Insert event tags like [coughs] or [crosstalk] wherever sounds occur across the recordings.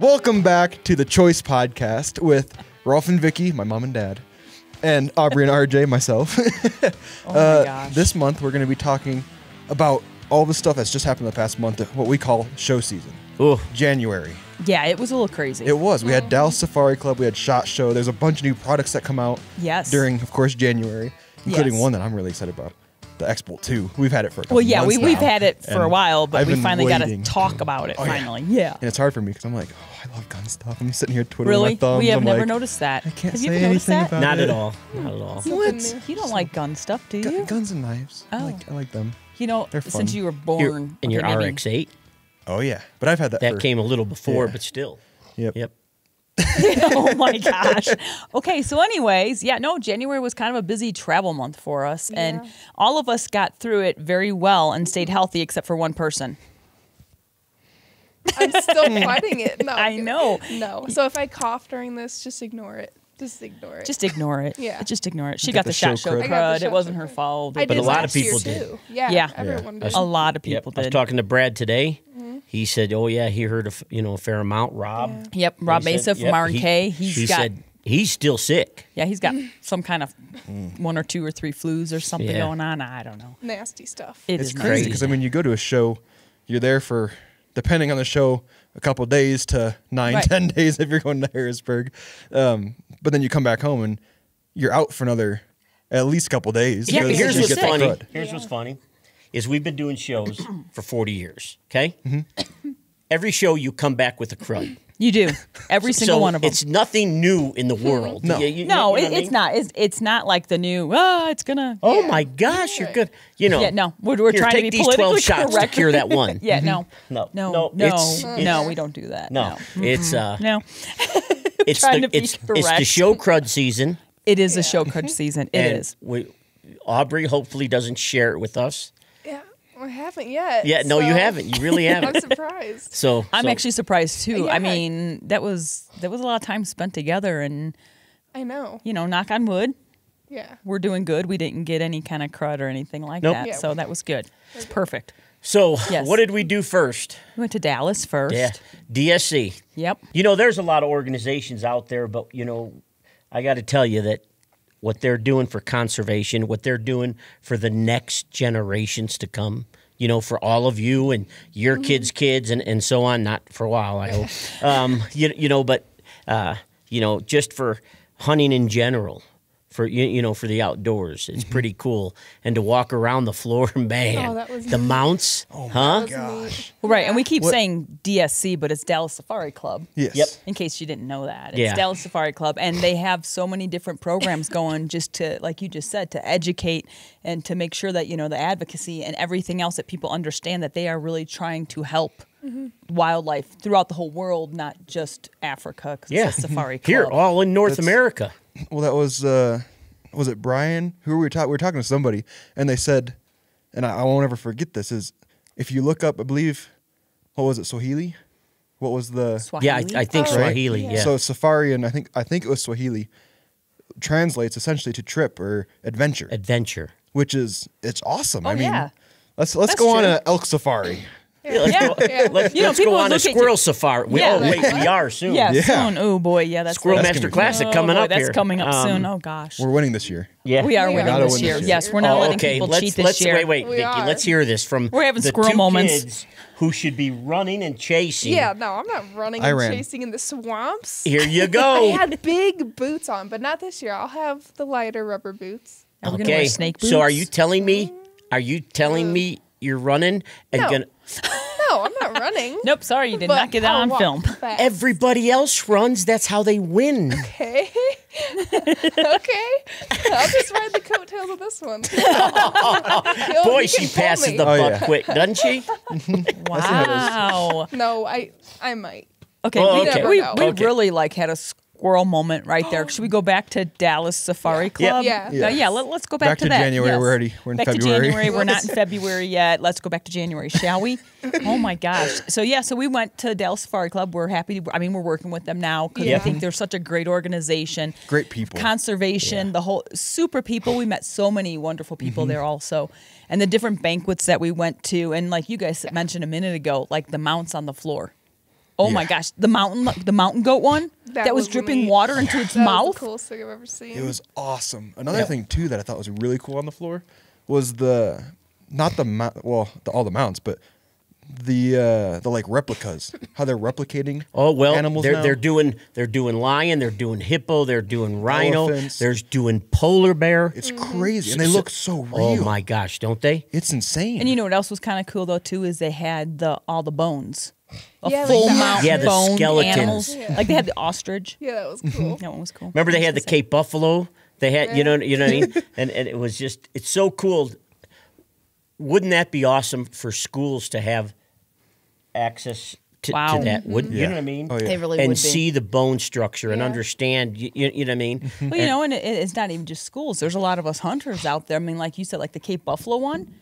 Welcome back to the Choice Podcast with Ralph and Vicki, my mom and dad, and Aubrey and RJ, myself. [laughs] Oh my Uh, gosh. This month, we're going to be talking about all the stuff that's just happened the past month, what we call show season. Ooh, January. yeah, it was a little crazy. It was. We had Dallas Safari Club, we had SHOT Show. There's a bunch of new products that come out yes. during, of course, January, including Yes. one that I'm really excited about the X-Bolt 2. We've had it for a couple Well, yeah, we, months we've had it for a while, but I've we finally got to talk about it Oh, finally. Yeah. And it's hard for me because I'm like, oh, I love gun stuff. I'm sitting here twiddling Really? my thumbs. We have I'm never like, noticed that. I can't have say anything that? about not at all. Not at all. What? You don't like gun stuff, do Gu- you? guns and knives. I Oh. like, I like them. You know, since you were Your- born. and your okay, maybe- RX-8 Oh yeah, but I've had that. that for, came a little before, Yeah. but still. Yep. Yep. [laughs] oh my gosh. Okay, so anyways, yeah, no, January was kind of a busy travel month for us and all of us got through it very well and stayed healthy except for one person. I'm still [laughs] fighting it. No, I'm I kidding. know. No. So if I cough during this, just ignore it. Just ignore it. Just ignore it. Yeah. Just ignore it. She got got the the shot show show crud. I crud. It wasn't her fault. I But did a lot of last year, people did. too. Yeah, Yeah. everyone Yeah. did. a lot of Yep. people I was talking to Brad today. Mm-hmm. He said, "Oh yeah, he heard a f- you know a fair amount." Rob. Yeah. Yep, Rob He Mesa said- from yep, R and he- K. He's he got said he's still sick. yeah, he's got [laughs] some kind of one or two or three flus or something Yeah. going on. I don't know. Nasty stuff. It It's is crazy crazy. because I mean, you go to a show, you're there for, depending on the show, a couple days to nine, Right. ten [laughs] days if you're going to Harrisburg. Um, but then you come back home and you're out for another at least a couple days. Yeah, because here's you what's funny. Here's Yeah. what's funny, is we've been doing shows [clears throat] for 40 years. Okay. Mm-hmm. Every show you come back with a crud. You do every single so one of them. It's nothing new in the world. No. You- you- no, you know it, what I it's not. It's, it's not like the new. Ah, it's gonna. Oh Yeah. my gosh, you're good. You know. Yeah, no, we're, we're Here, trying take to be these politically 12 shots correct. to cure that one. [laughs] yeah, no, No, no, no, no, it's- no, we don't do that. No, it's uh, no, [laughs] it's trying the to be it's, it's the show crud season. it is a show crud season. It is. and We, Aubrey hopefully doesn't share it with us. Yeah, I haven't yet. Yeah, no, you haven't. You really [laughs] haven't. I'm surprised. [laughs] So I'm so- actually surprised too. Uh, yeah. I mean, that was that was a lot of time spent together, and I know. you know, knock on wood, Yeah. we're doing good. We didn't get any kind of crud or anything like Nope. that, Yeah. so that was good. It's perfect. So Yes. what did we do first? We went to Dallas first. Yeah, DSC. Yep. You know, there's a lot of organizations out there, but you know, I got to tell you that what they're doing for conservation, what they're doing for the next generations to come, you know, for all of you and your kids' kids and, and so on, not for a while, I hope. [laughs] um, you, you know, but, uh, you know, just for hunting in general. For you, you know, for the outdoors, it's mm-hmm. pretty cool, and to walk around the floor, [laughs] man, Oh, the neat. mounts, oh huh? That was neat. Well, right, and we keep What- saying DSC, but it's Dallas Safari Club. Yes. Yep. in case you didn't know that. It's Yeah. Dallas Safari Club, and they have so many different programs [laughs] going just to, like you just said, to educate and to make sure that, you know, the advocacy and everything else that people understand that they are really trying to help wildlife throughout the whole world, not just Africa, because Yeah. it's a Safari [laughs] Club. Here, all in North That's- America. Well, that was uh, was it Brian? Who were we talking? We were talking to somebody, and they said, and I, I won't ever forget this. Is if you look up, I believe, what was it, Swahili? What was the Swahili? Yeah, I, I think Oh, Swahili. yeah. Yeah. so Safari and I think I think it was Swahili translates essentially to trip or adventure, adventure. which is it's awesome. Oh, I mean, yeah. let's let's That's go on an elk safari. Yeah, let's Yeah. go, Yeah. let's, You know, let's go on a look you- squirrel safari. We, Yeah. Oh, wait, we are soon. Yeah, Yeah. soon. Oh boy, yeah, that's Squirrel That's Master Classic oh, coming boy, up that's here. coming up Um, soon. Oh gosh, We're winning this year. Yeah. we are We winning this win year. this year. Yes, we're not Oh, letting okay. people let's, cheat this let's, year. Wait, wait, We Vicki. are. Let's hear this from We're having the squirrel two moments. kids who should be running and chasing. Yeah, no, I'm not running I and ran. chasing in the swamps. Here you [laughs] go. I had big boots on, but not this year. I'll have the lighter rubber boots. Are we gonna wear okay. snake boots? So are you telling me? Are you telling me you're running and gonna? [laughs] No, I'm not running. Nope, sorry, you did but not get that I'll on film. [laughs] fast. Everybody else runs. That's how they win. [laughs] Okay. [laughs] okay. I'll just ride the coattails of this one. He'll- Boy, she can passes me. the Oh, yeah. quick, doesn't she? Wow. No, I I might. Okay, Oh, we, okay. we, Never we know. Okay. really like had a squirrel moment right there. [gasps] Should we go back to Dallas Safari Club? Yeah. Uh, yeah. Let, us go back, Back to that. January, Yes. we're already- we're in back February. to January. We're not in [laughs] February yet. Let's go back to January, shall we? [laughs] oh my gosh. So yeah, so we went to Dallas Safari Club. We're happy. To, I mean, we're working with them now because Yeah. I think they're such a great organization. Great people. Conservation, the whole super people. We met so many wonderful people Mm-hmm. there also, and the different banquets that we went to, and like you guys mentioned a minute ago, like the mounts on the floor. Oh my gosh, the mountain the mountain goat one that, was, was dripping neat. water into its That mouth. was the coolest thing I've ever seen. It was awesome. Another Yeah. thing too that I thought was really cool on the floor was the not the well the, all the mounts but the uh the like replicas how they're replicating [laughs] Oh well, animals they're now. they're doing they're doing lion, they're doing hippo, they're doing rhino, Elephants. there's doing polar bear. it's crazy and they look so real Oh my gosh, don't they? it's insane And you know what else was kind of cool though too is they had the all the bones, a Yeah, like full the mount Yeah, the bone skeletons. animals. Yeah. Like they had the ostrich. yeah, that was cool. That one was cool. Remember they had the was gonna say- Cape Buffalo. They had you know you know what I mean, [laughs] and and it was just it's so cool. Wouldn't that be awesome for schools to have access to, Wow. to that? Wouldn't you Yeah. know what I mean? Oh, yeah. They really and would be. see the bone structure and understand. You, you, you know what I mean? Well, you know, and it, it's not even just schools. There's a lot of us hunters out there. I mean, like you said, like the Cape Buffalo one.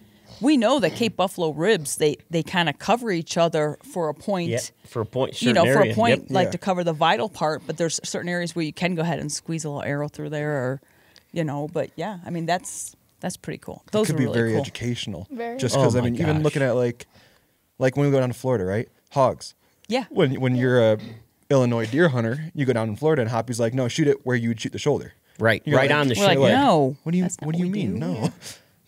We know that Cape Buffalo ribs they they kind of cover each other for a point. Yeah, for a point. you know, certain for area. a point, Yep. like Yeah. to cover the vital part. But there's certain areas where you can go ahead and squeeze a little arrow through there, or you know. But yeah, I mean that's that's pretty cool. it Those could are be really very cool. educational Very. just Oh because i my mean even looking at like like when we go down to florida right hogs Yeah. when when you're a illinois deer hunter you go down in florida and hoppy's like no shoot it where you would shoot the shoulder Right, You're right like- on the We're like, shoulder. no. what do you that's not what do you we mean do. no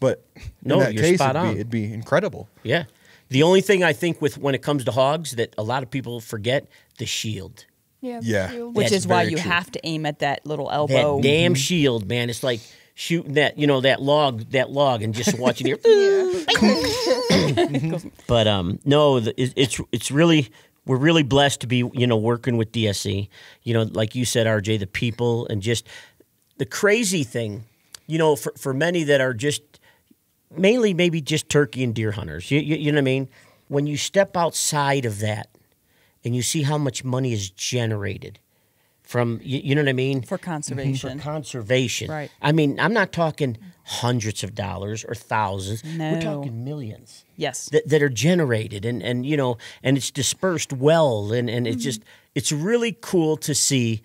but No, in that you're case spot it'd on. be, it'd be incredible Yeah. The only thing I think with when it comes to hogs that a lot of people forget the shield. Yeah. Yeah. shield. Which That's is why very you true. have to aim at that little That elbow. damn mm-hmm. shield, man. It's like shooting that, you know, that log, that log, and just watching it. [laughs] [laughs] but um, no, the, it, it's it's really we're really blessed to be you know working with DSC. You know, like you said, RJ, the people and just the crazy thing. You know, for for many that are just mainly maybe just turkey and deer hunters. You, you, you know what I mean? When you step outside of that and you see how much money is generated from, you, you know what I mean? for conservation. For conservation. Right. I mean, I'm not talking hundreds of dollars or thousands. No. We're talking millions yes. that, that are generated and, and you know and it's dispersed well and, and Mm-hmm. it's just it's really cool to see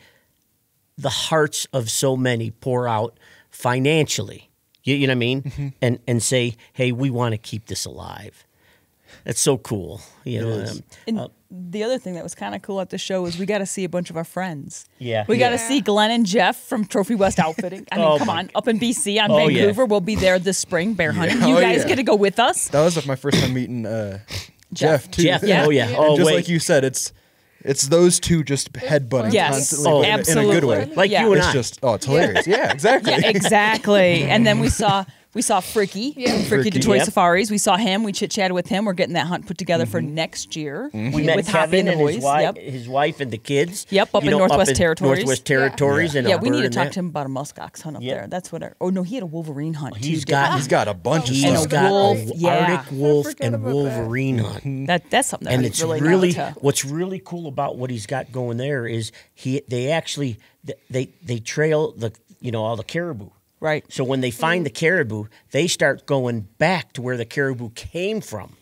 the hearts of so many pour out financially you, you know what i mean Mm-hmm. and and say hey we want to keep this alive that's so cool you know is. um, And uh, the other thing that was kind of cool at the show is we got to see a bunch of our friends. Yeah. We got to Yeah. see Glenn and Jeff from Trophy West [laughs] Outfitting. I mean, Oh come my on, up in BC on Oh, yeah. Vancouver. We'll be there this spring bear hunting. You Oh, guys yeah. get to go with us. that was my first time meeting uh Jeff. jeff too jeff Yeah. [laughs] oh yeah And oh and just wait like you said it's it's those two just headbutting Yes. constantly Oh, but in, a- in a absolutely. good way like Yeah. you and it's i just oh it's hilarious yeah, exactly Yeah, exactly. and then we saw [laughs] we saw Fricky, Yeah. from Fricky Fricky. to Toy Yep. Safaris. We saw him. We chit chatted with him. We're getting that hunt put together for mm-hmm. next year. Mm-hmm. we met with Hoppy Kevin and the and boys. his wife, Yep. his wife and the kids. Yep, up you in know, Northwest in Territories. Northwest Territories, and Yeah, we need to talk that. to him about a muskox hunt up Yeah. there. That's what. Our, oh no, he had a wolverine hunt. too, He's didn't got- he? he's got a bunch of And He's a stuff got wolf, a yeah. Arctic wolf and about that. Wolverine mm-hmm. hunt. that that's something that and it's really, really what's really cool about what he's got going there is he they actually they they trail the you know all the caribou right. so when they find the caribou they start going back to where the caribou came from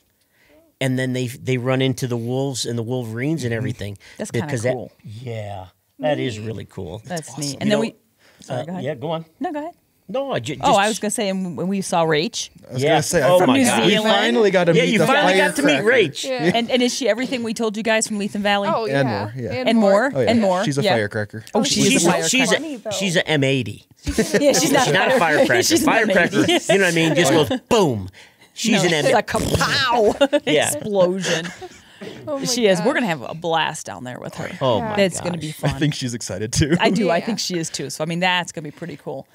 and then they they run into the wolves and the wolverines and everything That's kinda because cool. that yeah that is really cool That's neat. awesome. And You then know, we. Sorry, Uh, go ahead. yeah go on No, go ahead. No I just Oh, I was gonna say, and when we saw Rach, I was Yeah. gonna say, I Oh fin- my New gosh. we Zealand. finally got to yeah meet you the finally got to meet. Rach Yeah. and, and is she everything we told you guys from Lethan Valley? Oh yeah. And more, yeah. And more. Oh, yeah. And more. She's a yeah. firecracker. Oh, she she's a a, firecracker. she's a though. she's a M80 yeah, she's not, She's not a firecracker. [laughs] She's not firecracker, you know what I mean? Just goes boom. She's No, an it's M. like a pow [laughs] [laughs] explosion. Oh my she is. We're gonna have a blast down there with her. Oh Yeah. my That's gosh. gonna be fun. I think she's excited too. I do. I think she is too. So I mean, that's gonna be pretty cool.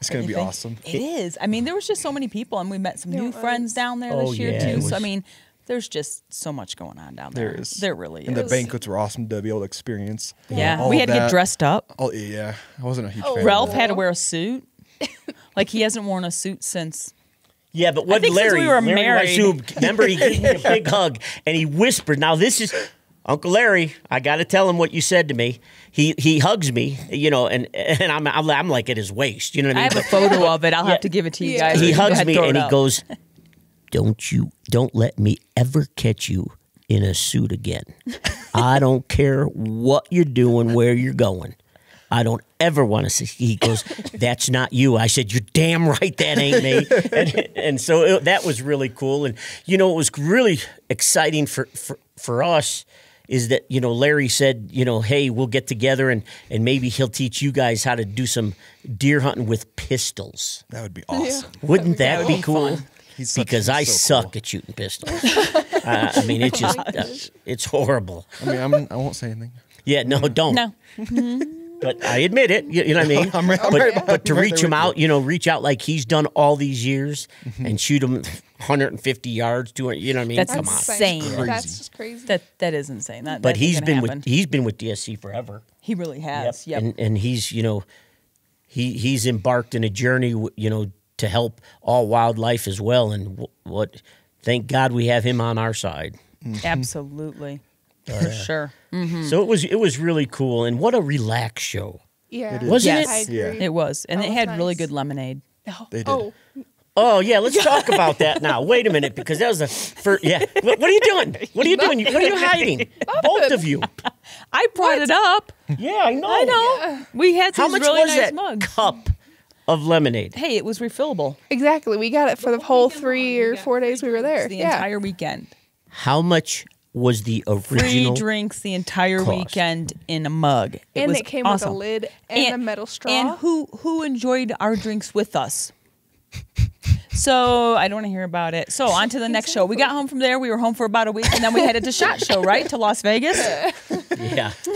It's gonna be think? awesome. It is. I mean, there was just so many people, and we met some There new was. friends down there Oh, this year yeah, too. So I mean, there's just so much going on down there. There is. There really And is. the banquets were awesome to be able to experience. yeah, all we had to get dressed up. Oh yeah, I wasn't a huge Oh, fan. Ralph of had to wear a suit. [laughs] like he hasn't worn a suit since. Yeah, but what think since Larry? we were Larry married- Weishuhn, remember he gave me a big [laughs] hug and he whispered. Now this is Uncle Larry. I got to tell him what you said to me. He he hugs me, you know, and and I'm I'm, I'm like at his waist. You know what I I mean? have a photo of it. I'll have to give it to you guys. he hugs me throw and he goes, "Don't you don't let me ever catch you in a suit again. I don't care what you're doing, where you're going. I don't ever want to see." He goes, "That's not you." I said, "You're damn right, that ain't me." [laughs] and, and so it, that was really cool. And you know, it was really exciting for for, for us is that you know Larry said you know hey we'll get together and and maybe he'll teach you guys how to do some deer hunting with pistols. That would be awesome. Wouldn't that, would be be cool? fun. He's because he's I so suck cool. at shooting pistols. [laughs] uh, I mean, it's just uh, it's horrible. I mean, I'm, I won't say anything. Yeah, no, don't. No. [laughs] But I admit it. You, you know what I mean? [laughs] I'm right- I'm but, right- but to I'm right reach there him with you. out, you know, reach out like he's done all these years Mm-hmm. and shoot him 150 yards, 200. You know what I mean? That's Come on. insane. Crazy. That's just crazy. That that is insane. That, But that he's ain't been gonna with he's been with DSC forever. He really has. Yep. And and he's you know he he's embarked in a journey you know to help all wildlife as well. And what thank God we have him on our side. Mm-hmm. Absolutely. Oh, For sure. Mm-hmm. So it was it was really cool and what a relaxed show. yeah. It is. Wasn't Yes. it? I agree. It was. And That it was had really good lemonade. They did. Oh, Oh yeah, let's talk [laughs] about that now. Wait a minute, because that was the first. Yeah, what, what are you doing? What are you doing? What are you hiding? [laughs] Both of you. I brought it up. Yeah, I know. I know. We had How some much really was nice that mugs. cup of lemonade? Hey, it was refillable. exactly. We got it for the whole three or four days we were there. The yeah. entire weekend. How much was the original Free original? drinks the entire cost. weekend in a mug. It and was it came awesome. with a lid and, a metal straw. And who who enjoyed our drinks with us? So I don't want to hear about it. So on to the next show. We got home from there. We were home for about a week, and then we headed to Shot Show, right, to Las Vegas. [laughs] Yeah. [laughs]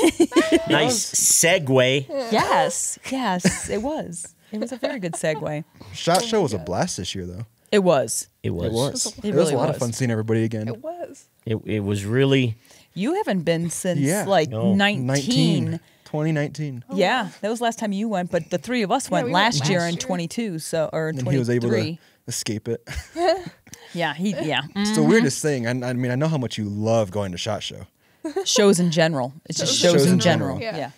nice segue. Yes, yes, it was. It was a very good segue. Shot show was a blast this year, though. It was. It was. It was. It It, was a lot was. of fun seeing everybody again. it was. It, it was really. You haven't been since Yeah. like No. 19. 19. 2019. Yeah, that was last time you went, but the three of us went we went last year last in 22, so or And 23. he was able to escape it. [laughs] Yeah, he yeah. It's the weirdest thing. I, I mean, I know how much you love going to Shot Show. shows in general. It's just Shows shows, in in general. general. Yeah. Yeah.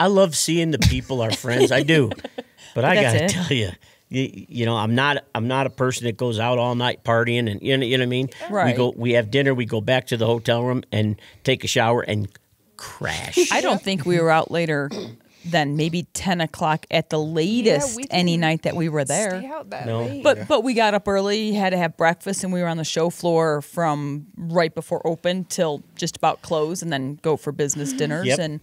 I love seeing the people, our friends. I do, [laughs] but I gotta it. tell you, you, you know, I'm not. I'm not a person that goes out all night partying, and you know, you know what I mean. Right. We go. We have dinner. We go back to the hotel room and take a shower and crash. [laughs] I don't think we were out later than maybe 10 o'clock at the latest we any night that we were Stay there. out that No. late. But but we got up early, had to have breakfast, and we were on the show floor from right before open till just about close, and then go for business [gasps] dinners. Yep. And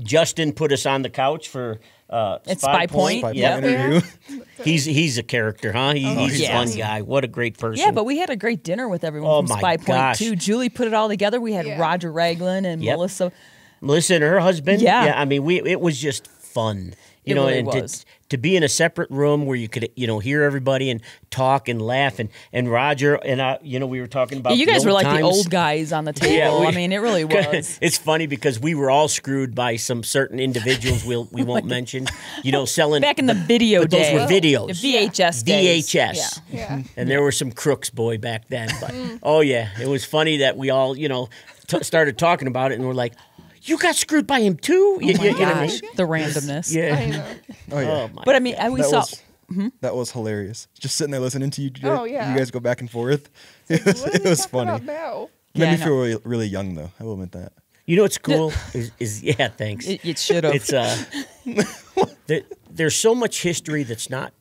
Justin put us on the couch for uh, At Spy Point. Spy Yeah, Point interview. [laughs] he's he's a character, huh? He, he's he's a fun guy. What a great person. yeah, but we had a great dinner with everyone Oh from my Spy Point gosh. too. Julie put it all together. We had Yeah. Roger Raglan and Yep. Melissa. Melissa and her husband. Yeah. I mean, we it was just fun. You It know, really and was. to to be in a separate room where you could you know hear everybody and talk and laugh and and Roger and I, you know, we were talking about Yeah, you the guys were old like the old guys on the [laughs] table. Yeah, we- I mean, it really [laughs] was. it's funny because we were all screwed by some certain individuals we'll, we [laughs] won't mention. You know, selling Back in the video but those were videos. The VHS days. VHS. Yeah. yeah. and there were some crooks, boy, back then. But mm. oh yeah, it was funny that we all, you know, t- started talking about it, and we're like, "You got screwed by him too?" You, you- you know what I mean? The randomness. Yeah. [laughs] Oh, yeah. Oh my. But I mean, I- we that saw. was that was hilarious. Just sitting there listening to you. Oh, yeah. You guys go back and forth. [laughs] It was, it was funny. now? Made Yeah, me I feel really, really young though. I will admit that. you know what's cool [laughs] is, is yeah, thanks. It, it should have. it's uh, there, there's so much history that's not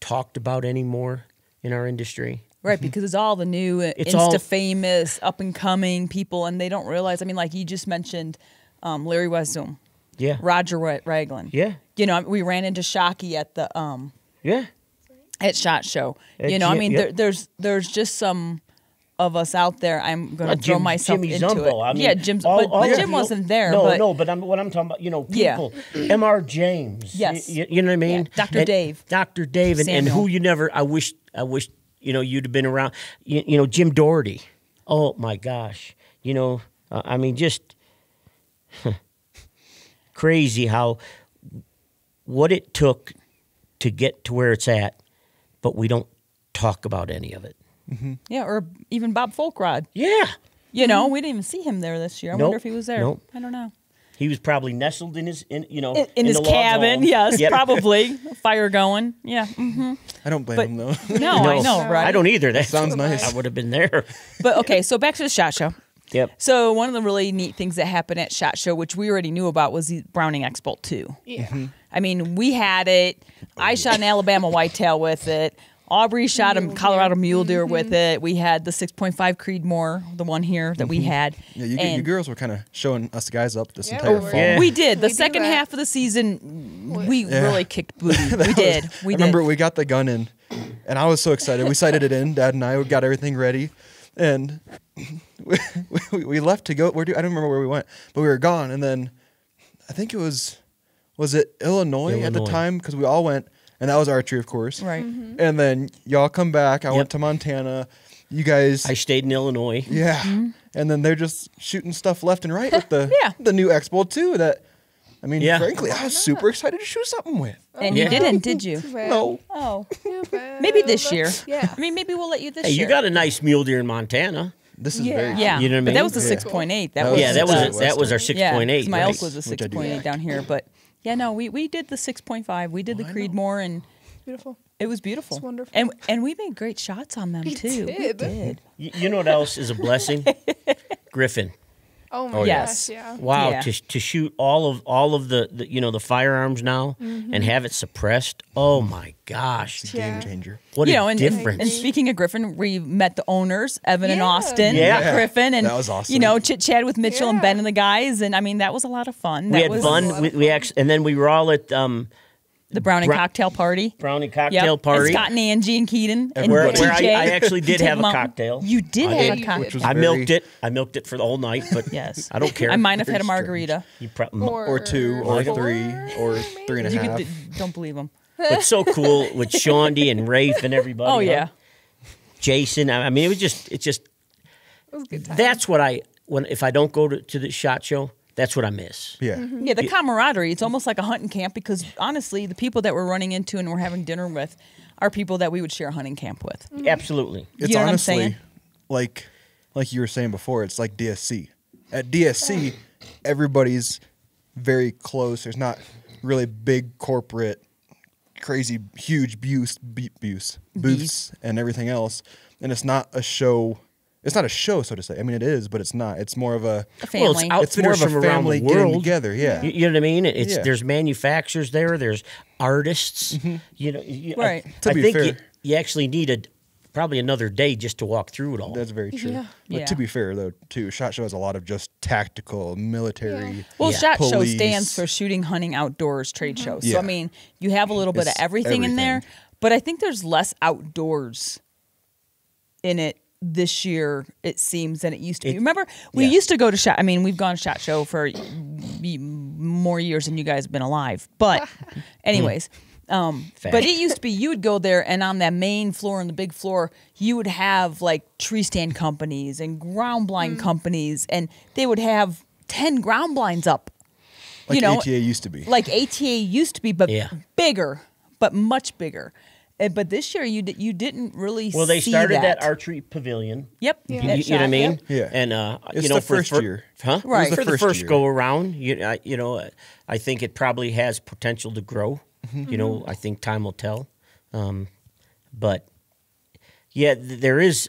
talked about anymore in our industry. Right, because it's all the new uh, It's Insta all- famous, up and coming people, and they don't realize. I mean, like you just mentioned, um, Larry Weishuhn, Yeah. Roger Ra- Raglan. Yeah. You know, we ran into Shockey at the um, Yeah. at Shot Show. At you know, I mean, yep. there, there's there's just some of us out there. I'm going Uh, to throw Jim- myself Jimmy into Zumbo. it. I mean, yeah, Jim, all- but, all but Jim you- wasn't there. No, but no, but I'm what I'm talking about. You know, Yeah. people. M.R. James. Yes. You, you know what I mean? Yeah, Dr. And- Dave. Dr. Dave, and, and who you never. I wish. I wish. You know, you'd have been around. You, you know, Jim Doherty. Oh my gosh. You know, uh, I mean, just crazy how what it took to get to where it's at, but we don't talk about any of it. yeah, or even Bob Foulkrod. Yeah. You know, we didn't even see him there this year. I Nope. wonder if he was there. Nope. I don't know. He was probably nestled in his, in, you know, In, in his cabin, home. yes, Yep. probably [laughs] fire going. Yeah, hmm I don't blame But- him though. no, I know, [laughs] right? I don't either. That sounds nice. I would have been there. But okay, so back to the shot show. Yep. So one of the really neat things that happened at Shot Show, which we already knew about, was the Browning X Bolt 2. Yeah. Mm-hmm. I mean, we had it. I shot an Alabama whitetail with it. Aubrey shot a Mule Colorado deer. mule deer with it. We had the 6.5 Creedmoor, the one here that we had. Yeah, you, you And girls were kind of showing us guys up this Yeah, entire we fall. Yeah. We did. The We second half of the season, we Yeah. really kicked booty. [laughs] That we was- did. We I remember did. we got the gun in, and I was so excited. We sighted it in. Dad and I got everything ready, and we, [laughs] we, we left to go. Where do I don't remember where we went, but we were gone. And then I think it was was it Illinois, at the time because we all went, and that was archery, of course. Right. And then y'all come back. I Yep. went to Montana. You guys, I stayed in Illinois. yeah. Mm-hmm. And then they're just shooting stuff left and right with the [laughs] Yeah. the new X-Bolt 2. That I mean, Yeah. frankly, I was super excited to shoot something with. And oh, Yeah. you didn't, [laughs] did you? No, Oh, maybe this year. Yeah. I mean, maybe we'll let you this Hey, year. you got a nice mule deer in Montana. This is Yeah. very Yeah. You know what I But mean? that was the Yeah. 6.8. That That was yeah, that was the that was our six yeah, eight. my right? elk was a Which I do 6.8 down here, but yeah, no, we, we did the 6.5. We did the Creedmoor, and Beautiful. it was beautiful. It's wonderful. And and we made great shots on them We too. We did. did. You, you know what else is a blessing? [laughs] Griffin. Oh my Oh, yes. gosh, yeah. Wow, Yeah. to to shoot all of all of the, the you know the firearms now Mm-hmm. and have it suppressed. Oh my gosh, it's a game Yeah. changer. what you a know, and, and, difference! and speaking of Griffin, we met the owners, Evan and Austin, Yeah. at Griffin, and That was awesome. You know, chit chat with Mitchell and Ben and the guys, and I mean that was a lot of fun. we that had was fun. We, of we actually, and then we were all at um, the Browning Bra- cocktail party. Browning Yep. cocktail And party. Scott and Angie and Keaton and where, TJ. where I, I actually did have a cocktail. You did I have did. a Which cocktail. was I milked it. I milked it for the whole night, but Yes, I don't care. I might have Very had a margarita. You pro- Or two, or Four, three, or three and a You half. could, don't believe them. but so cool with [laughs] Shaundi and Rafe and everybody. Oh huh? yeah, Jason. I I mean, it was just, it just. It was a good time. That's what I when if I don't go to, to the shot show, that's what I miss. yeah. Mm-hmm. yeah. The camaraderie. It's almost like a hunting camp because honestly, the people that we're running into and we're having dinner with are people that we would share a hunting camp with. Absolutely. It's You know what I'm honestly saying? like like you were saying before, it's like DSC. At DSC, everybody's very close. There's not really big corporate, crazy, huge booths, bu- booths, booths, and everything else. And it's not a show. It's not a show, so to say. I mean, it is, but it's not. It's more of a. A family. Well, it's out- It's more of a from around the family getting world. together. Yeah. You, you know what I mean? It's Yeah. there's manufacturers there. There's artists. Mm-hmm. You know, you, Right. I, To I be think fair- you, you actually need a probably another day just to walk through it all. That's very true. Yeah. But Yeah. to be fair, though, too, Shot Show has a lot of just tactical, military. Yeah. Well, Yeah. Shot Show stands for Shooting, Hunting, Outdoors Trade mm-hmm. Show. So Yeah. I mean, you have a little bit It's of everything, in there, but I think there's less outdoors in it this year. It seems than it used to be. It- Remember, we yeah. used to go to Shot. I mean, we've gone to Shot Show for more years than you guys have been alive. But, [laughs] anyways. Um, Fact. but it used to be you would go there and on that main floor and the big floor you would have like tree stand companies and ground blind companies and they would have 10 ground blinds up Like you know, ATA used to be. like ATA used to be, but Yeah. bigger, but much bigger. Uh, But this year you di- you didn't really. well, they see started that. that. archery pavilion. Yep. Yeah. You, at you know what I mean? yep. Yeah. And uh, It's you know, the first fir- year. huh? Right. the for the first first year. go around, you, I, you know, I think it probably has potential to grow. Mm-hmm. You know, I think time will tell. Um, but yeah, th- there is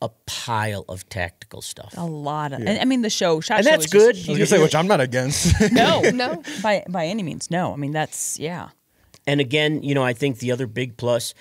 a pile of tactical stuff. A lot of, and I mean the show, shot And show that's is good. just- I was gonna say, which I'm not against. no, [laughs] No. by by any means, no. I mean that's yeah, And again, you know, I think the other big plus,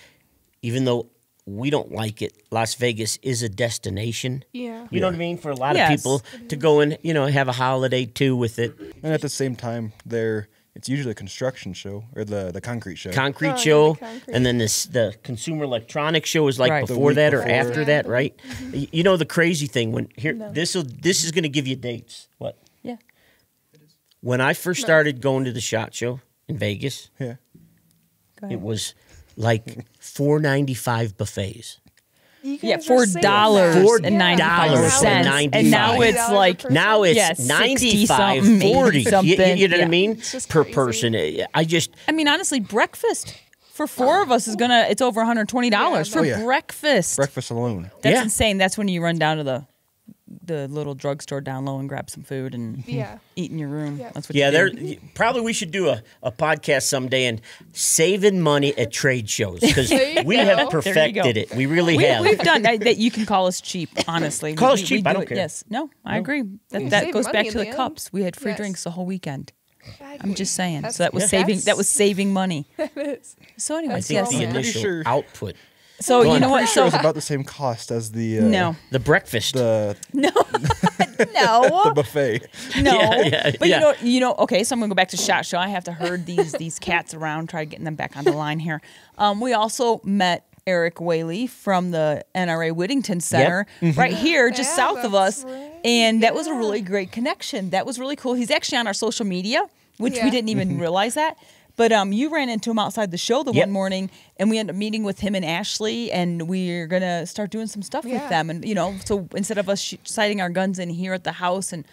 even though we don't like it, Las Vegas is a destination. Yeah. You know what I mean? For a lot Yes. of people to go and, you know, have a holiday too with it. and at the same time, there it's usually a construction show or the the concrete show. Concrete Oh, yeah, show, the concrete. and then this the consumer electronics show is like Right. Before week that or before. after that, right? Mm-hmm. You know the crazy thing when here No. this will this is going to give you dates. What? yeah. When I first started going to the shot show in Vegas, yeah. Go ahead. it was like [laughs] four ninety five buffets. Yeah, guys are four saying dollars that. Four and ninety five cents, and and now it's like Now it's Yeah, 95 60-something, 40 you, 80-something, you know what. I mean per crazy. person I just I mean, honestly, breakfast for four of us is gonna it's over one hundred twenty dollars Yeah, for Oh, yeah. breakfast. Breakfast alone. That's Yeah. insane. That's when you run down to the the little drugstore down low and grab some food and [laughs] Yeah. eat in your room. Yeah. That's what yeah you there probably we should do a, a podcast someday and saving money at trade shows because we go. have There you go. perfected it we really We, have we've done I, that. [laughs] You can call us cheap, honestly. Call We- us we- cheap, we I do don't it. care. Yes, no, I agree. That that goes back to the, the cups. We had free Yes. drinks the whole weekend. Exactly. I'm just saying. That's- so that was Yeah. saving. That that's- was saving money. [laughs] It is. So, I anyways, think yes. the I'm pretty initial sure- output So Go you on. know what? sure So it was about the same cost as the uh, no, The breakfast. the [laughs] no, [laughs] no the buffet. no. [laughs] Yeah, yeah, but yeah. you know, you know. Okay, so I'm gonna go back to shot show. I have to herd these these cats around, try getting them back on the line here. Um, we also met. Eric Whaley from the NRA Whittington Center, right here, just Yeah, south of us, right. and that was a really great connection. That was really cool. He's actually on our social media, which we didn't even realize that. But um, you ran into him outside the show the Yep. one morning, and we ended up meeting with him and Ashley, and we're gonna start doing some stuff with them. And you know, so instead of us sh- sighting our guns in here at the house, and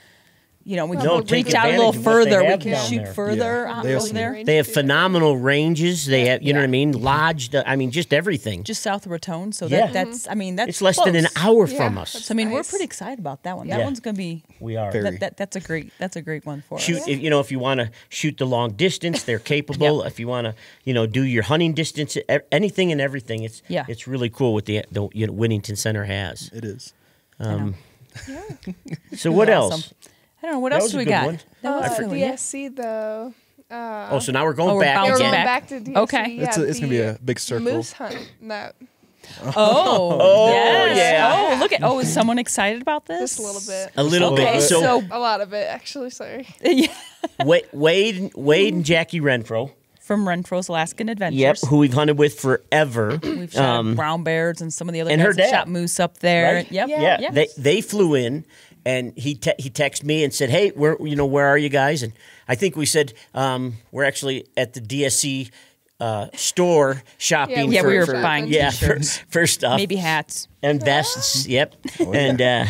you know, we No, can take reach out a little of what they further. We can shoot there. further Yeah. out They over some- there, they have phenomenal ranges. They have, you know what I mean, lodged. I mean, just everything. just south of Raton. So Yeah. that, that's, I mean, that's it's less than an hour Yeah, from us. So I mean, we're pretty excited about that one. That Yeah. one's gonna be. We are. That, that, that's a great. That's a great one for shoot us. if, you know if you want to shoot the long distance they're [laughs] capable if you want to you know do your hunting distance e- anything and everything it's Yeah. it's really cool what the the you know, Whittington Center has It is. um, [laughs] so what Awesome. else I don't know what That else do we got. one. That was Uh, a good one, yeah. DSC though. Uh, oh so now we're going Oh, back we're bouncing going again back. back to DSC. Okay. Yeah, It's a- it's gonna be a big circle. Moose hunt. That [laughs] Oh, Oh, yes. yeah. Oh, look at. Oh, is someone excited about this? just a little bit. a little Okay, bit so, so- A lot of it, actually. Sorry. [laughs] yeah. Wa- Wade Wade and Jackie Renfro From Renfro's Alaskan Adventures. yep who we've hunted with forever We've shot Um, brown bears and some of the other and guys her dad, shot moose up there. right? Yep. Yeah. yeah, they they flew in and he te- he texted me and said hey where you know where are you guys and I think we said um, we're actually at the DSC uh, store shopping Yeah, for, we were for- buying yeah for, t-shirts. for stuff Maybe hats. and vests yep Oh, yeah. and uh,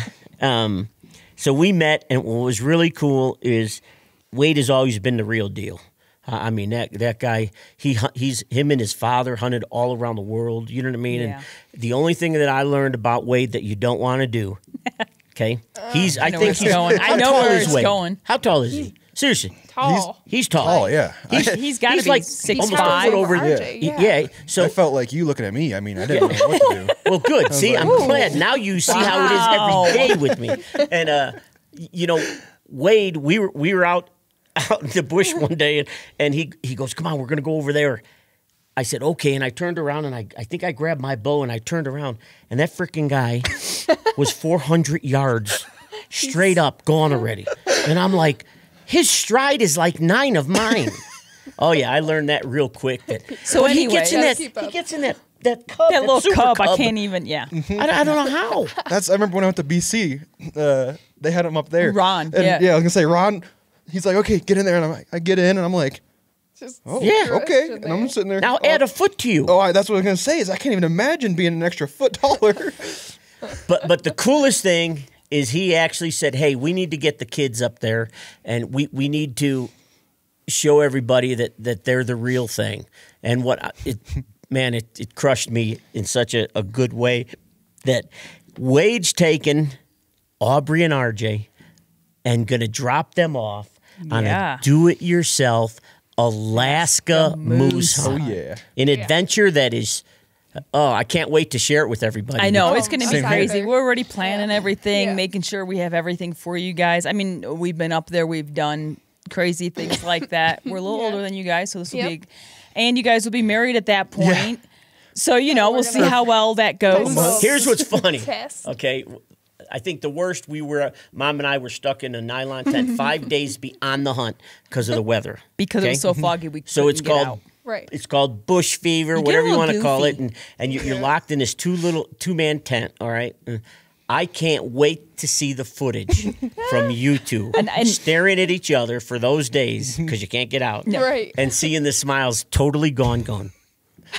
um, so we met and what was really cool is Wade has always been the real deal. Uh, I mean that that guy he he's him and his father hunted all around the world. You know what I mean? Yeah. And the only thing that I learned about Wade that you don't want to do. [laughs] Okay, he's I, know think he's going. I know tall he's going. How tall is he? Seriously, Tall. he's tall. Oh yeah. He's, [laughs] He's gotta be like six almost five. a foot over. RJ, y- yeah. yeah. So I felt like you looking at me. I mean, I didn't know what to do. [laughs] well, good. See, like, I'm glad now you see how it is every day with me. And uh, you know, Wade, we were we were out [laughs] out in the bush one day, and, and he he goes, "Come on, we're gonna go over there." I said, "Okay," and I turned around and I I think I grabbed my bow and I turned around, and that freaking guy [laughs] was 400 yards straight up gone already, and I'm like, his stride is like nine of mine. [laughs] Oh yeah, I learned that real quick. That So But he gets in that keep he gets in that that cub That little super cub, I can't even. Yeah. I, I don't know how. That's I remember when I went to BC. Uh, they had him up there. Ron, And, yeah. yeah. I was gonna say Ron. He's like, okay, get in there, and I'm like, I get in, and I'm like, Just oh, Yeah. okay, and I'm sitting there. Now oh, add a foot to you. Oh, I, that's what I was gonna say. Is I can't even imagine being an extra foot taller. [laughs] But but the coolest thing is he actually said, "Hey, we need to get the kids up there, and we we need to show everybody that that they're the real thing." And what I- it [laughs] man, it it crushed me in such a, a good way that Wade's taken Aubrey and RJ and gonna drop them off on Yeah. a do-it-yourself Alaska moose, moose oh yeah. an adventure that is. Oh, I can't wait to share it with everybody. I know Oh, it's going to be Same here. crazy. We're already planning everything, Yeah. making sure we have everything for you guys. I mean, we've been up there, we've done crazy things like that. [laughs] We're a little Yeah. older than you guys, so this will Yep. be, and you guys will be married at that point. So you know, we're we'll see how well that goes. Here's what's [laughs] funny. Okay. I think the worst we were, mom and I were stuck in a nylon tent [laughs] five days beyond the hunt because of the weather. because it was so foggy. We So it's couldn't get called out. Right. It's called bush fever, get a whatever you want to call it, and and you, you're locked in this two little two man tent. All right. Uh, I can't wait to see the footage [laughs] from you two And- and- staring at each other for those days because you can't get out, Right. and seeing the smiles totally gone, gone.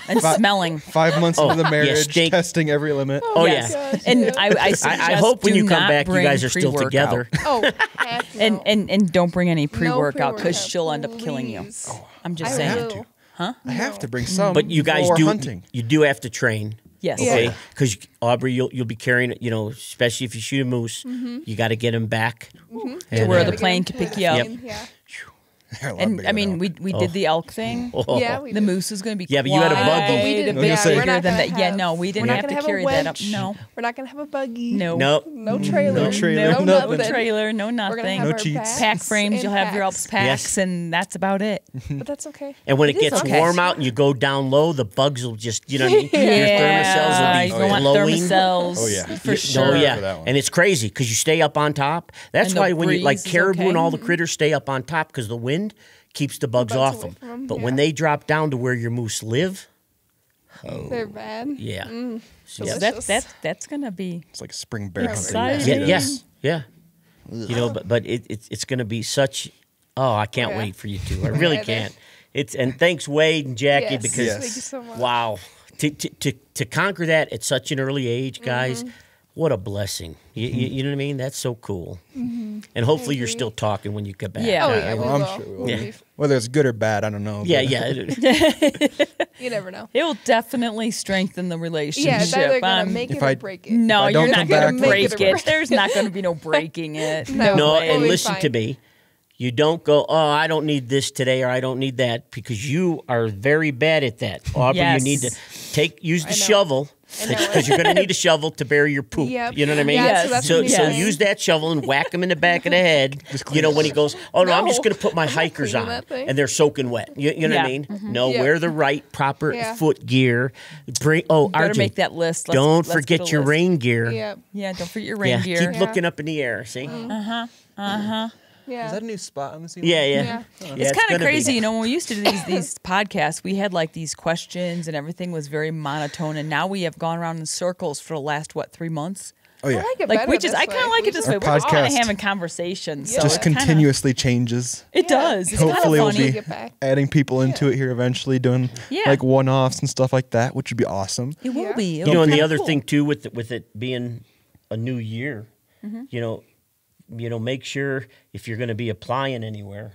And smelling. Five months Oh, into the oh, marriage, stink. testing every limit. Oh yes. Oh, yeah. Gosh, And yeah. I, I, I, I hope when you come back, you guys are still together. [laughs] Oh, heck [laughs] no. And, and and don't bring any pre workout because pre-workout, she'll end up killing you. please. Oh, I'm just I saying. have will. to. I have to bring mm. some. But you guys do hunting. you do have to train. Yes. Yeah. Okay, because Aubrey, you'll you'll be carrying, you know, especially if you shoot a moose, mm-hmm. you got to get him back. Mm-hmm. To And, where uh, the plane can pick you up. Yep. Yeah. They're a lot And I mean, elk. we we did oh. the elk thing. [laughs] Oh. Yeah, we The did. moose is going to be Yeah, but you had a buggy. But we didn't- a bit yeah, we're bigger not than gonna that. Yeah, no, we didn't have gonna have carry that up. No, We're not gonna have a buggy. no, No. No trailer. No trailer, no, No nothing. no nothing. trailer, no We're nothing. have No cheats. Pack frames, you'll have your Alps packs. packs, and that's about it. [laughs] But that's okay. And when It it, is gets okay. warm out and you go down low, the bugs will just, you know what I mean? [laughs] Yeah, Your Thermacells will be you don't want glowing. Thermacells. Oh, yeah. for sure. Oh yeah, and it's crazy because you stay up on top. That's why when you like caribou and all the critters stay up on top because the wind keeps the bugs, bugs off away them. from 'em, But when they drop down to where your moose live, oh, They're bad. yeah, So So, that, that that's gonna be It's like a spring bear hunting. Exciting. yeah, It yeah, yeah. You know, but but it, it's it's going to be such. Oh, I can't Yeah. wait for you two. I really can't. It's and thanks Wade and Jackie Yes. because Yes. Thank you so much. wow, to, to to to conquer that at such an early age, guys. Mm-hmm. What a blessing! You, you, you know what I mean? That's so cool. And hopefully, you're still talking when you get back. Yeah. Oh yeah, we Well, I'm sure we will. Yeah. Whether it's good or bad, I don't know. yeah, yeah. [laughs] [laughs] You never know. it will definitely strengthen the relationship. Yeah, it's either gonna Um, make it If or break it. no, you're don't gonna back, break it. it [laughs] There's not gonna be no breaking it. No. No, We'll and listen fine. to me. You don't go, oh, I don't need this today or I don't need that because you are very bad at that. Aubrey, Yes. you need to take use the I shovel know because you're going to need a shovel to bury your poop. Yep. You know what I mean? Yeah, Yes. so so what so use that shovel and whack him in the back of the head. [laughs] you know when he goes, oh no, I'm just going to put my I'm hikers on and they're soaking wet. You, you know what I Yeah. mean? Mm-hmm. No, Yeah. wear the right proper Yeah. foot gear. Bring oh, Better RJ, make that list. Let's- don't let's forget your list. rain gear. Yeah. Yeah, don't forget your Yeah, reindeer. keep Yeah. looking up in the air. See? Mm-hmm. Uh-huh, uh-huh. Yeah. Is that a new spot on the scene? Yeah, yeah. Yeah. Yeah, it's kind gonna of be. crazy, you know. When we used to do these these [coughs] podcasts, we had like these questions, and everything was very monotone. And now we have gone around in circles for the last what three months. Oh yeah. I like it Like better we just, this I kind of like it this just- way. Our We're all podcast having conversations. So Just it kinda- continuously changes. it Yeah. does. It's kind of Hopefully, we'll be Get back. adding people into it here eventually, doing Yeah. like one-offs and stuff like that, which would be awesome. It will Yeah. be. you It'll know, be and the kinda other cool. thing too, with it, with it being a new year, Mm-hmm. you know, you know, make sure if you're going to be applying anywhere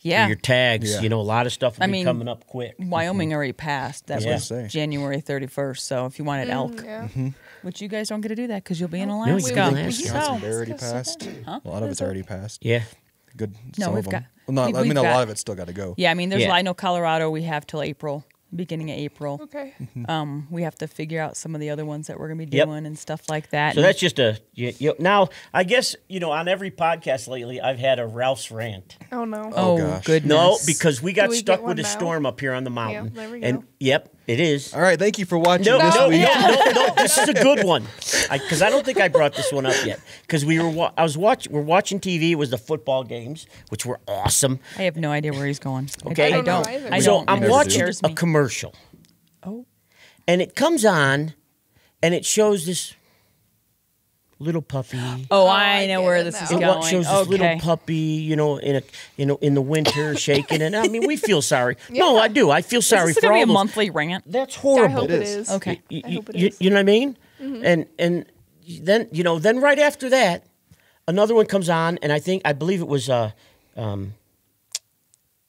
yeah. your tags, Yeah. you know, a lot of stuff will I be mean, coming up quick. Wyoming mm-hmm. already passed. That Yeah. was I was gonna say. January 31st. So if you wanted elk, mm, Yeah. Mm-hmm. which you guys don't get to do that because you'll be in oh, you Alaska. can we- Alaska. Wisconsin So, already passed. Huh? A lot of it's already passed. Yeah, Good. No, some we've of them. got- Well, not, we've- I mean, we've a lot of it's still got to go. yeah, I mean, there's Yeah. I know Colorado. We have till April, beginning of April. Okay. Um, we have to figure out some of the other ones that we're gonna be Yep. doing and stuff like that. so And- that's just a you, you, now. I guess you know, on every podcast lately, I've had a Ralph's rant. Oh no. oh, gosh. goodness. No, because we got we stuck with one a now? storm up here on the mountain. there we And yep, it is. All right. Thank you for watching No, this no, week. no, no, no. [laughs] This is a good one because I, don't think I brought this one up yet. Because we were, wa- I was watching, we're watching TV. It was the football games, which were awesome. I have no idea where he's going. Okay. I, I don't know don't. either. I so don't. I'm watching a commercial, Oh, and it comes on, and it shows this little puppy. oh, I I know get where this is. It going. wa- shows this okay. little puppy, you know, in a, you know, in the winter [laughs] shaking, and I mean, we feel sorry. [laughs] No, I do. I feel Is sorry this for gonna be a those. monthly rant? That's I horrible. hope It it is. is. Okay. You, I hope it you- you know what I mean? And and then you know then right after that, another one comes on, and I think I believe it was uh, um,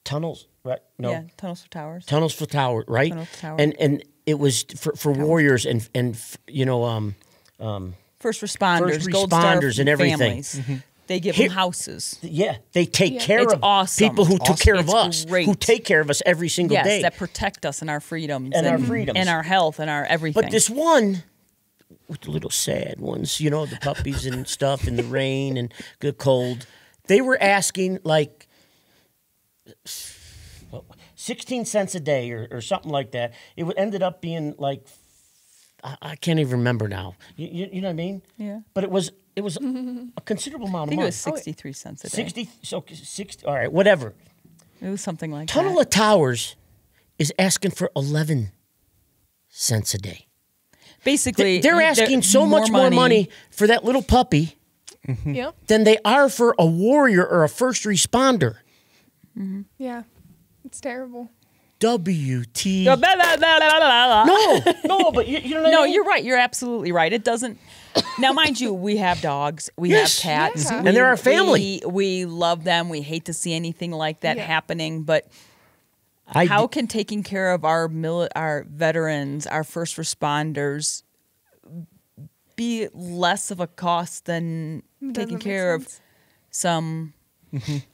tunnels, right? No, Yeah, tunnels for towers. tunnels for tower, right? Tunnels for Tower. And and it was for, for warriors and and you know um um First responders, First Gold Star responders and everything. families. They give Here- them houses. yeah they take Yeah. care It's of awesome. people who It's took care of awesome. us, It's great. who take care of us every single Yes, day. that protect us and our freedoms And our freedoms. and our health and our everything. But this one, with the little sad ones, you know, the puppies and stuff, and the rain and the cold, they were asking like sixteen cents a day or, or something like that. It ended up being like I, I can't even remember now. You, you, you know what I mean? Yeah. But it was it was [laughs] a considerable I amount think of it money. was sixty-three cents a day. Sixty, so sixty. All right, whatever. It was something like Tunnel that. of Towers is asking for eleven cents a day. Basically, They're you- asking so much more money for that little puppy mm-hmm. Yep. than they are for a warrior or a first responder. Mm-hmm. Yeah. It's terrible. WT. No, no, but you, you know what I No, mean? you're right. You're absolutely right. It doesn't. Now, mind you, we have dogs, we Yes. have cats, Yeah. And they're our family. We, we love them. We hate to see anything like that Yeah. happening, but I how can taking care of our mili- our veterans, our first responders, be less of a cost than Doesn't taking make care of sense. some [laughs]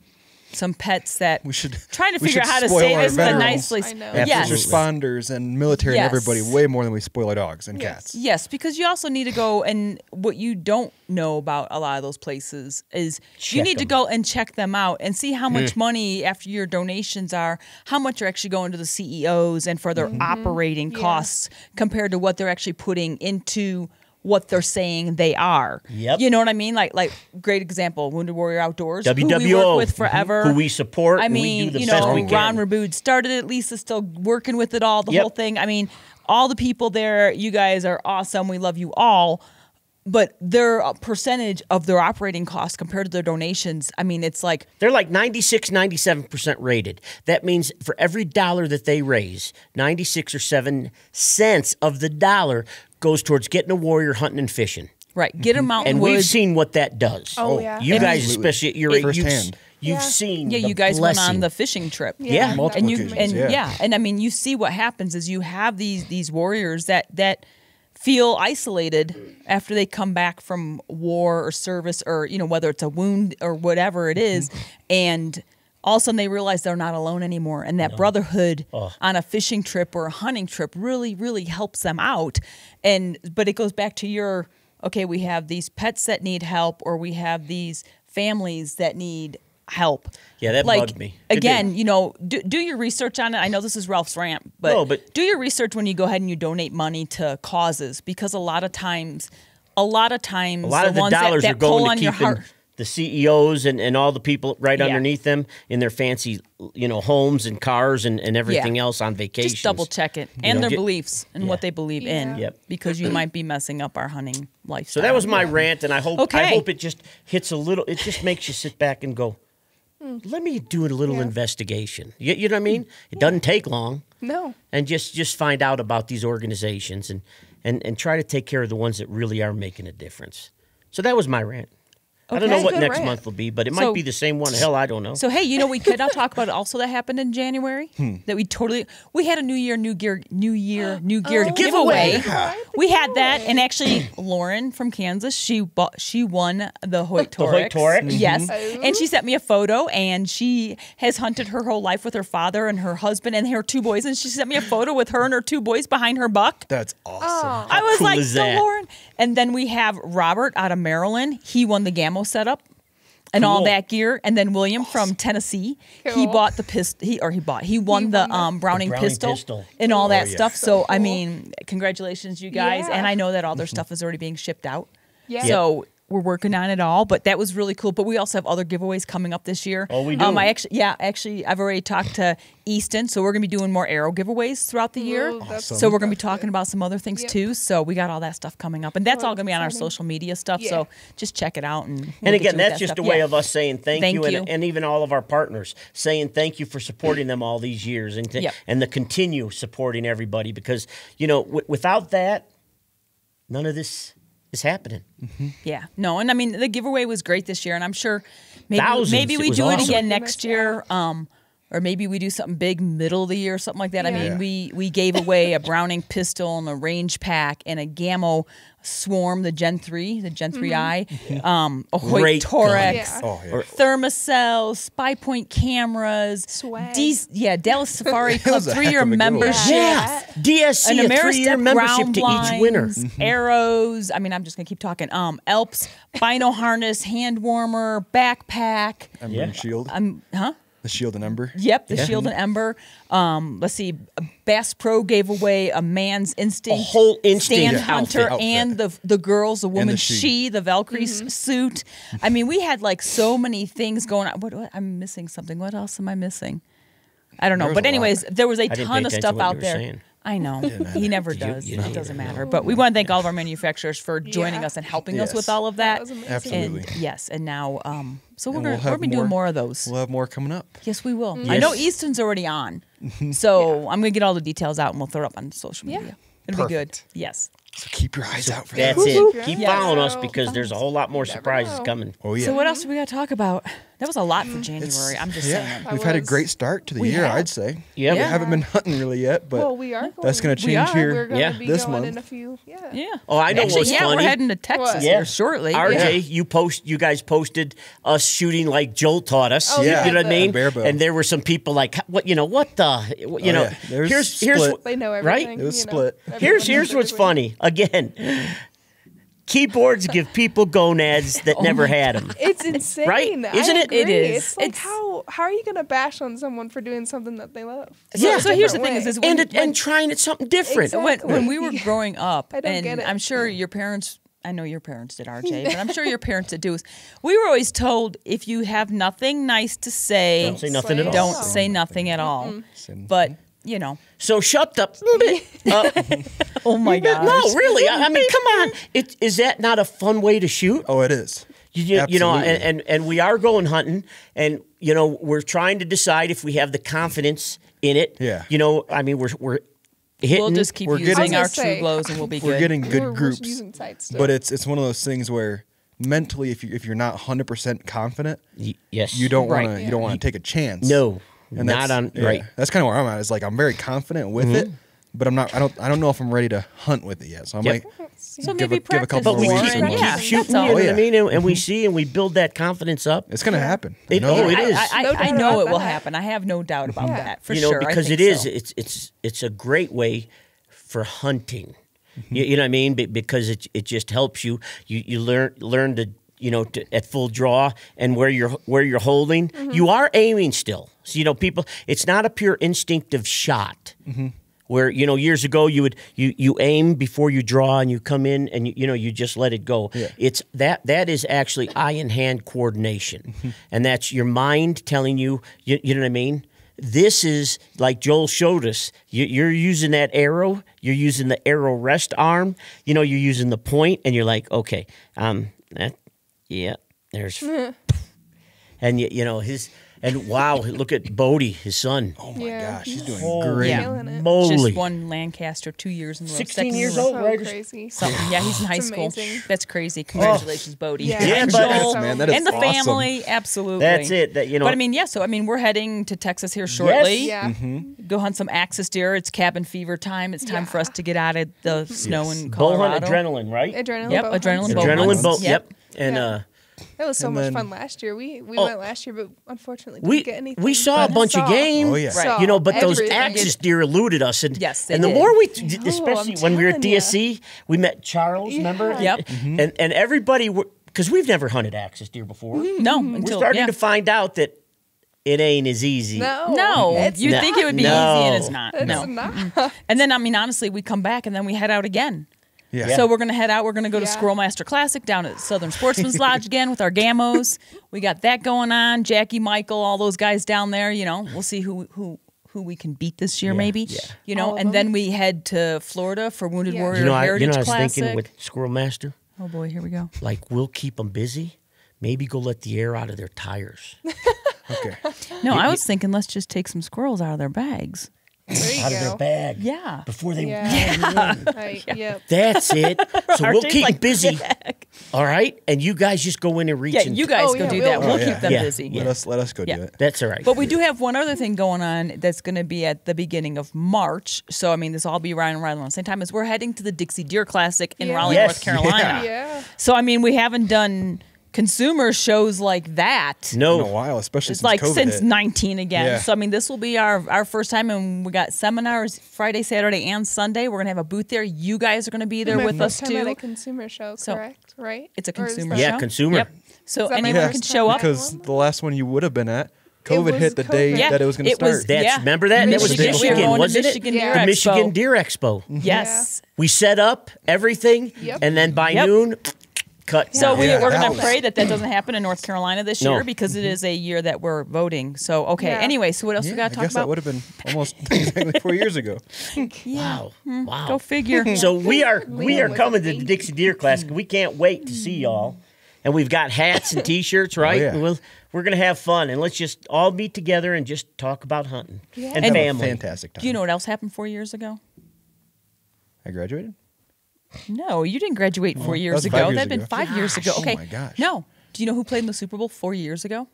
some pets that We should [laughs] trying to [laughs] figure out how to spoil say this in a nicely. I know. and Yes. responders and military Yes. and everybody way more than we spoil our dogs and Yes. cats. Yes, because you also need to go and what you don't know about a lot of those places is you Check need to go and check them out and see how much money after your donations are, how much are actually going to the CEOs and for their mm-hmm. operating Yeah. costs compared to what they're actually putting into what they're saying they are. Yep. You know what I mean? Like like great example, Wounded Warrior Outdoors, who we WWO, work with forever, who we support I mean, do the you know. Ron Rabood started it. Lisa's still working with it all, the Yep. whole thing. I mean, all the people there, you guys are awesome. We love you all. But their uh, percentage of their operating costs compared to their donations, I mean, it's like They're like 96, 97% rated. That means for every dollar that they raise, 96 or 7 cents of the dollar goes towards getting a warrior hunting and fishing. right, get them out And the we've woods. seen what that does. Oh, yeah. You guys, Absolutely. especially, you're, you've, Firsthand. you've Yeah. seen yeah, the you guys went blessing. on the fishing trip. Yeah. Multiple and you occasions, and yeah. and I mean you see what happens is you have these these warriors that that feel isolated after they come back from war or service or you know whether it's a wound or whatever it is, Mm-hmm. and all of a sudden they realize they're not alone anymore and that brotherhood on a fishing trip or a hunting trip really really helps them out. And but it goes back to your okay we have these pets that need help or we have these families that need help Yeah, that like, bugged me. It did. again you know do, do your research on it i know this is ralph's rant but, No, but- do your research when you go ahead and you donate money to causes because a lot of times a lot of times A lot of the ones that- dollars that, are going on to your keeping heart the CEOs and, and all the people right Yeah. underneath them in their fancy, you know, homes and cars and, and everything Yeah. ance on vacation. just double check it and know, their ju- beliefs and yeah. what they believe Yeah. in Yep. because you might be messing up our hunting lifestyle So that was my rant, and I hope I hope it just hits a little. It just makes you sit back and go, Mm. "Let me do a little Yeah. investigation." You, you know what I mean? Mm. It doesn't take long, No. and just just find out about these organizations and and and try to take care of the ones that really are making a difference. So that was my rant. I don't know what Good next rant. month will be, but it So- might be the same one. Hell, I don't know. So hey, you know we could not talk about it [laughs] also that happened in January Hmm. that we totally we had a New Year, New Gear, New Year, New Gear Oh, giveaway. giveaway. We had that, and actually Lauren from Kansas, she bought she won the Hoyt The Hoyt Torrex. Torrex? Yes, Mhm. and she sent me a photo, and she has hunted her whole life with her father and her husband and her two boys, and she sent me a photo with her and her two boys behind her buck. That's awesome. Oh. I was cool like, so that? Lauren. And then we have Robert out of Maryland. He won the Gammo setup and all that gear. And then William from Tennessee, he bought the pistol. He or he bought. He won He the won the- um, Browning, Browning pistol, pistol. and all that Oh, yeah. stuff. So So, I mean, congratulations, you guys. Yeah. And I know that all their stuff is already being shipped out. Yeah. So. We're working on it all, but that was really cool. But we also have other giveaways coming up this year. Oh, we do? Um, I actually, yeah, actually, I've already talked to Easton, so we're gonna be doing more arrow giveaways throughout the year. Ooh, that's- So we're gonna be talking about some other things Yep. too. So we got all that stuff coming up, and that's Oh, all gonna be on our social media stuff. Yeah. So just check it out. And we'll And again, that's that just stuff. a way Yeah. of us saying thank, Thank you, you. And, and even all of our partners saying thank you for supporting them all these years and to, Yep. and to continue supporting everybody because you know w- without that, none of this is happening. Yeah, no, and I mean the giveaway was great this year, and I'm sure maybe Thousands. maybe we was do it again next year. Um, or maybe we do something big middle of the year, something like that. I mean, Yeah. we we gave away a Browning pistol and a range pack and a Gammo Swarm, the Gen three, the Gen 3i, um, a Hoyt Great gun. Torrex. Yeah. Oh yeah. Thermacell, Spy Point cameras, Swag. D- yeah, Dallas [laughs] Safari Club three heck year of a giveaway. membership. Yeah, DSC An a three-year Ameristep membership ground to each winner. blinds, arrows. I mean, I'm just gonna keep talking. Um, Alps, Bino harness, hand warmer, backpack. Ember Yeah. and shield. Um, huh? The shield and ember. Yep, the Yeah. Shield and Ember. Um, let's see, Bass Pro gave away a man's instinct, A whole instinct stand outfit. hunter, Outfit. and the the girls, the woman she. she. the Valkyrie s- suit. I mean, we had like so many things going on. What, what I'm missing something. What else am I missing? I don't know. But a lot. anyways, there was a ton of stuff to what you out there. saying. I know he never Did you- does. you it didn't doesn't know. matter. But we want to thank all of our manufacturers for joining Yeah. us and helping us with all of That that. was. Absolutely. And yes, and now um, so we're gonna we'll we're have gonna be doing more of those. We'll have more coming up. Yes, we will. I Yes. know Easton's already on, mm-hmm. so I'm gonna get all the details out and we'll throw it up on social media. Yeah. media. It'll be good. Yes. So keep your eyes out for That's that. it. Keep Yeah. following us because there's a whole lot more surprises know. coming. Oh yeah. So what else do we got to talk about? That was a lot for January. It's- I'm just yeah. saying. We've had a great start to the We year, have. I'd say. Yeah. We haven't been hunting really yet, but well, we are. that's going. gonna We change are. here. We're going Yeah. be This going month. in a few. Yeah. Yeah. Oh, I know Actually, what's yeah, funny. we're heading to Texas What? here Yeah. shortly. RJ, Yeah. you post, you guys posted us shooting like Joel taught us. Oh, yeah. you know what I mean? Bear. And there were some people like, what you know, what the, oh, you Oh, know, yeah. There's here's here's split. They know Right? everything. It was split. here's here's what's funny. Again, keyboards give people gonads [laughs] that oh never had them. It's insane, Right? I Isn't it? agree. It is. It's like It's- how how are you gonna bash on someone for doing something that they love? So, Yeah. so here's the Different thing: is, way. is when, And it, when- and trying it something different. Exactly. when, when we were growing up, I don't and get it. I'm sure your parents, I know your parents did, RJ, but I'm sure your parents did too. Is we were always told if you have nothing nice to say, Don't say nothing at all. don't Say say nothing at all. Say But you know, So shut up. [laughs] Uh, oh my god, no, really. I, I mean, come on. It, is that not a fun way to shoot? Oh, it is. You, you, you know, and, and and we are going hunting, and you know, we're trying to decide if we have the confidence in it. Yeah. You know, I mean, we're we're hitting. we'll just keep We're using getting- our I true say, glows, and we'll be We're good. getting good we're, groups. We're using sights still. But it's it's one of those things where mentally, if you if you're not hundred percent confident, Y- yes. you don't Right. want to you don't want to take a chance. No, and not that's- on yeah, right. That's kind of where I'm at. Is like I'm very confident with it, but I'm not. I don't. I don't know if I'm ready to hunt with it yet. So I Yep. like, so give maybe a- give a practice couple But we more more, keep, weeks and keep yeah, shooting, you know what I mean? And, and we see and we build that confidence up. It's gonna happen. It- I know oh, it is. I, I, No I know it will that. happen. I have no doubt about Yeah. that for you know, sure. I because think it is. so. It's it's it's a great way for hunting. Mm-hmm. You, you know what I mean? Be- Because it it just helps you. You you learn learn to you know to, at full draw and where you're where you're holding. Mm-hmm. You are aiming still. So you know people. It's not a pure instinctive shot. Mm-hmm. Where you know years ago you would you you aim before you draw and you come in and you, you know you just let it go. Yeah. It's that that is actually eye and hand coordination, and that's your mind telling you, you. You know what I mean? This is like Joel showed us. You, you're using that arrow. You're using the arrow rest arm. You know you're using the point, and you're like, okay, um, that, yeah, there's, [laughs] and you, you know his. And wow, look at Bodie, his son. Oh my Yeah. gosh, he's doing Holy great. Yeah. Killing it. moly! Just won Lancaster two years in a row. 16 second years in a row. old, so right? crazy. Something. Yeah, he's in high It's school. amazing. That's crazy. Congratulations, Bodie. Yeah. Yeah, And but- Joel, Man, that is and the awesome. family, absolutely. That's it. That you know. But I mean, yeah. So I mean, we're heading to Texas here shortly. Yeah. Mm-hmm. Go hunt some axis deer. It's cabin fever time. It's time for us to get out of the snow in bow hunt Colorado. adrenaline, right? Adrenaline. Yep, bow adrenaline hunts. bow Adrenaline hunts. boat. Yep. Yep. And Yeah. uh, That was so much then- fun last year. We we Oh. went last year, but unfortunately didn't we get anything. we saw a But bunch of saw- game. Oh, yeah. saw You know, but those everything. axis deer eluded us, and Yes, they and the did. more we, Oh, especially I'm when we were at telling ya. DSC, we met Charles. Remember? Yeah. Yep. And and everybody were because we've never hunted axis deer before. No, We're until starting yeah. to find out that it ain't as easy. No, No, you'd think it would be No. easy, and it's not. It's no. not. [laughs] And then I mean, honestly, we come back and then we head out again. Yeah. Yeah. So we're gonna head out. We're gonna go to Yeah. Squirrelmaster Classic down at Southern Sportsman's Lodge [laughs] again with our gamos. We got that going on. Jackie, Michael, all those guys down there. You know, we'll see who who who we can beat this year, Yeah, maybe. yeah. You know, All of and then we head to Florida for Wounded Yeah. Warrior You know, I, Heritage you know, I was Classic. thinking with Squirrel Master, oh boy, here we go. like we'll keep them busy. Maybe go let the air out of their tires, [laughs] Okay. No, I was thinking let's just take some squirrels out of their bags. There you out of their bag. Yeah. Before they Yeah. [laughs] Right, Yep. That's it. [laughs] So we'll RJ's keep like, busy. All right, and you guys just go in and reach. Yeah, and- you guys Oh, go yeah, do we'll- that. We'll Oh, yeah. keep them Yeah. busy. Let us let us go Yeah. do it. That's all right. But we do have one other thing going on that's going to be at the beginning of March. So, I mean, this will all be right around the same time as we're heading to the Dixie Deer Classic in Yeah. Raleigh, Yes. [laughs] North Carolina. Yeah. So, I mean, we haven't done consumer shows like that. no. In a while, especially It's since like COVID since hit. 19 again. Yeah. So, I mean, this will be our, our first time, and we got seminars Friday, Saturday, and Sunday. We're going to have a booth there. You guys are going to be there My with us first At too. a consumer show, So, correct? Right? It's a consumer Yeah, show. consumer. Yep. So, Is that my anyone first can show up. because the last one you would have been at, COVID hit the day Yeah, that it was going to it was- start. That's Yeah. remember that that was Michigan. We were going wasn't Michigan it? Deer the Expo. Michigan Deer Expo. Yes. We set up everything, Yep. and then by Yep. noon, cut. So down. we, we're that going to pray that that doesn't happen in North Carolina this No. year because it mm-hmm. is a year that we're voting. So okay. Yeah. Anyway, so what else yeah, we got to talk guess that about? would have been almost [laughs] exactly four years ago. wow, hmm, wow. Go figure. [laughs] So we are we Liam are coming to the. Dixie Deer Classic. We can't wait to see y'all, and we've got hats and T-shirts, [laughs] oh, right? yeah. We'll, we're gonna have fun, and let's just all be together and just talk about hunting Yeah. and, And- family. Fantastic time. Do you know what else happened four years ago? I graduated. No, you didn't graduate four that years was ago. years That'd been ago. five years ago. Okay. Oh my gosh. No. Do you know who played in the Super Bowl four years ago?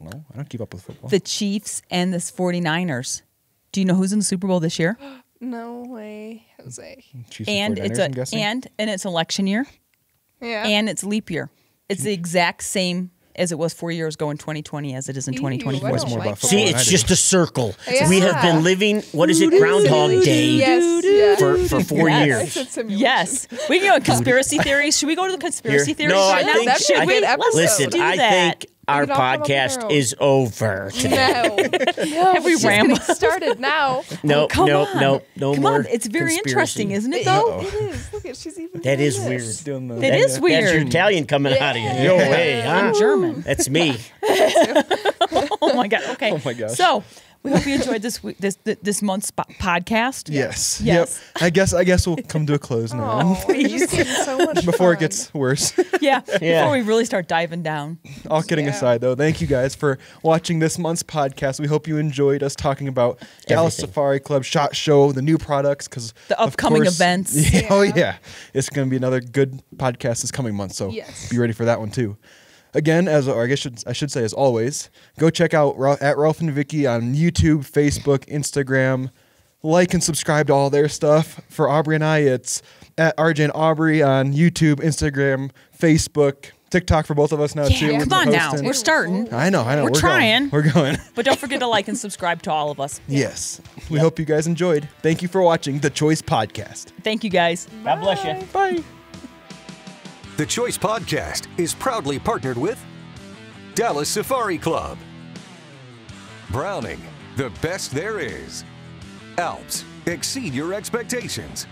No, I don't keep up with football. The Chiefs and the 49ers. Do you know who's in the Super Bowl this year? [gasps] No way, Jose. Chiefs and 49ers, it's I'm a and and it's election year Yeah. and it's leap year. It's the exact same as it was four years ago in 2020 as it is in Ew, 2024. I Knows more like about that. See, football than I it's just a circle. Yeah. We have been living, what is it, Groundhog Day Yes. for, for four Yes. Years. Yes, we can go to conspiracy theories. Should we go to the conspiracy Here- theories No, right I now? think, That'd be a I good think listen, Do I that. think our can all come up with our podcast is over today. [laughs] No. no. Have we it's rambled? getting started now. [laughs] Oh, no, Come no, on. no, no Come more. on, it's very conspiracy. interesting, isn't it? Though It is. Look at she's even. That doing is this. weird. Doing the- it That- is weird. That's your weird. Italian coming out of you. No way, huh? I'm German. That's me. [laughs] Oh my god. Okay. Oh my gosh. So we hope you enjoyed this week, this this month's po- podcast. Yes. Yes. Yep. I guess I guess we'll come to a close now. Oh, [laughs] you so much Before it gets worse. [laughs] Yeah. [laughs] Yeah. Before we really start diving down. All kidding Yeah. aside, though, thank you guys for watching this month's podcast. We hope you enjoyed us talking about Dallas Safari Club Shot Show, the new products, because The upcoming events. Yeah, Oh Yeah. yeah, it's going to be another good podcast this coming month. So Yes. be ready for that one too. Again, as or I guess should, I should say as always, go check out Ra- at Ralph and Vicki on YouTube, Facebook, Instagram. Like and subscribe to all their stuff. For Aubrey and I, it's at RJ and Aubrey on YouTube, Instagram, Facebook, TikTok for both of us now too. Yeah, We've come been on now. posting. We're starting. I know, I know. We're going. trying. We're going. [laughs] But don't forget to like and subscribe to all of us. [laughs] Yes. We hope you guys enjoyed. Thank you for watching the Choice Podcast. Thank you guys. God bless you. Bye. The Choice Podcast is proudly partnered with Dallas Safari Club, Browning, the best there is, Alps, exceed your expectations,